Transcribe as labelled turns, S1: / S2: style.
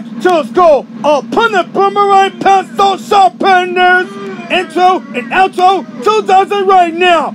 S1: back to school. upon the boomerang pencil sharpeners. Intro and outro dozen right now.